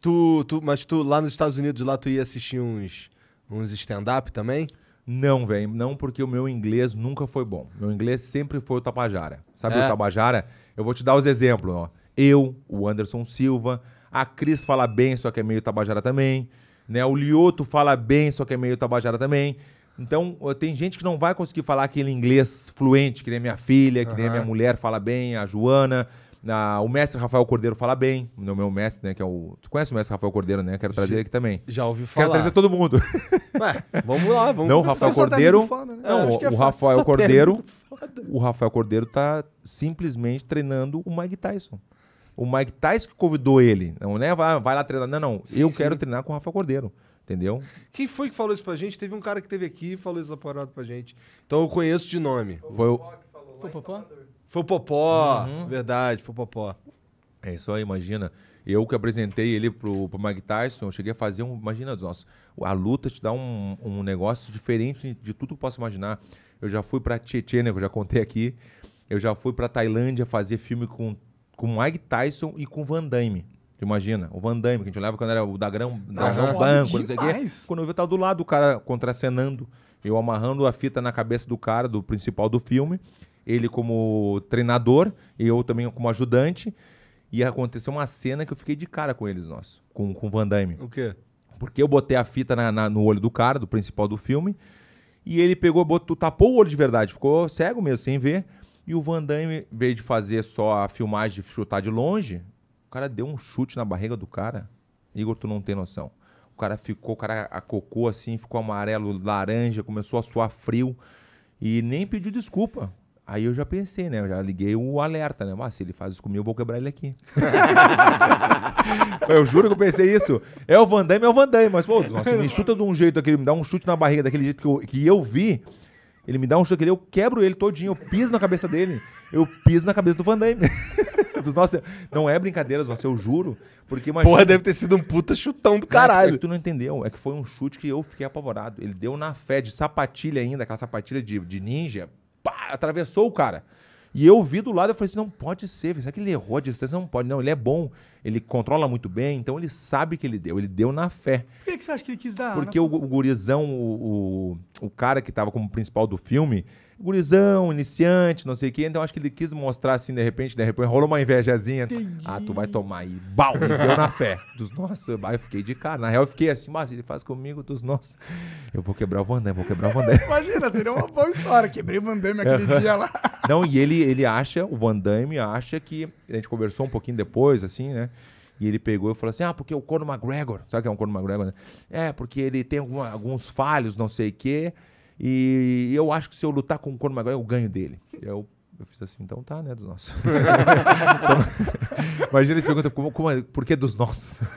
Tu, tu, mas tu, lá nos Estados Unidos, lá tu ia assistir uns, uns stand-up também? Não, velho. Não, porque o meu inglês nunca foi bom. Meu inglês sempre foi o Tabajara. Sabe É? o Tabajara? Eu vou te dar os exemplos, ó. Eu, o Anderson Silva, a Cris fala bem, só que é meio Tabajara também. Né? O Lioto fala bem, só que é meio Tabajara também. Então, tem gente que não vai conseguir falar aquele inglês fluente, que nem a minha filha, que nem a minha mulher fala bem, a Joana. A- o mestre Rafael Cordeiro fala bem. O meu mestre, né? Que é o. Tu conhece o mestre Rafael Cordeiro, né? Quero trazer ele aqui também. Já ouvi Quero falar. trazer todo mundo. Ué, vamos lá, vamos Não, o. Rafael tá Cordeiro. foda, né? Não, É, acho o, que é o. Rafael Cordeiro. O Rafael Cordeiro tá simplesmente treinando o Mike Tyson. O Mike Tyson que convidou ele. Não é vai, vai lá treinar. Não, não. Sim, eu sim. quero treinar com o Rafael Cordeiro. Entendeu? Quem foi que falou isso pra gente? Teve um cara que teve aqui e falou essa parada pra gente. Então eu conheço de nome. Foi o. Foi Popó? Foi o Popó, Uhum. verdade, foi o Popó. É isso aí, imagina. Eu que apresentei ele pro, pro Mike Tyson, eu cheguei a fazer um. Imagina, nossa, a luta te dá um, um negócio diferente de tudo que eu posso imaginar. Eu já fui pra Tietê, né? Que eu já contei aqui. Eu já fui pra Tailândia fazer filme com, com Mike Tyson e com Van Damme. Tu Imagina, o Van Damme, que a gente olhava quando era o Dagrão, Dragão foda Banco, não sei o quê. Quando eu vi, tava do lado do cara contracenando. Eu amarrando a fita na cabeça do cara, do principal do filme. Ele como treinador, e eu também como ajudante. E aconteceu uma cena que eu fiquei de cara com eles, nós, com, com o Van Damme. O quê? Porque eu botei a fita na- na- no olho do cara, do principal do filme, e ele pegou, botou, tapou o olho de verdade, ficou cego mesmo, sem ver. E o Van Damme, em vez de fazer só a filmagem de chutar de longe, o cara deu um chute na barriga do cara. Igor, tu não tem noção. O cara ficou, o cara acocou assim, ficou amarelo, laranja, começou a suar frio e nem pediu desculpa. Aí eu já pensei, né? Eu já liguei o alerta, né? Mas se ele faz isso comigo, eu vou quebrar ele aqui. eu juro que eu pensei isso. É o Van Damme, é o Van Damme. Mas, pô, nossa, me chuta de um jeito aquele, me dá um chute na barriga daquele jeito que eu, que eu vi. Ele me dá um chute daquele, eu quebro ele todinho, eu piso na cabeça dele. Eu piso na cabeça do Van Damme. Nossa, não é brincadeira, nossa, eu juro. Porque imagina, Porra, deve ter sido um puta chutão do é caralho. que tu não entendeu. É que foi um chute que eu fiquei apavorado. Ele deu na fé de sapatilha ainda, aquela sapatilha de, de ninja. Atravessou o cara. E eu vi do lado, eu falei assim, não pode ser. Será que ele errou a distância? Não pode. Não, ele é bom. Ele controla muito bem, então ele sabe que ele deu. Ele deu na fé. Por que, que você acha que ele quis dar? Porque na- o, o gurizão, o, o, o cara que tava como principal do filme, gurizão, iniciante, não sei o quê, então acho que ele quis mostrar assim, de repente, de repente, rolou uma invejazinha. Entendi. Ah, tu vai tomar aí. Bau! E deu na fé. Dos nossos, eu fiquei de cara. Na real, eu fiquei assim, mas ele faz comigo dos nossos. Eu vou quebrar o Van Damme, vou quebrar o Van Damme. Imagina, seria uma boa história. Quebrei o Van Damme aquele dia lá. Não, e ele, ele acha, o Van Damme acha que. A gente conversou um pouquinho depois, assim, né? E ele pegou e falou assim: ah, porque o Conor McGregor. Sabe o que é um Conor McGregor? Né? É, porque ele tem alguma- alguns falhos, não sei o quê. E eu acho que se eu lutar com o Conor McGregor, eu ganho dele. Eu, eu fiz assim, então tá, né? Dos nossos. Imagina ele pergunta: como, como é- por que dos nossos?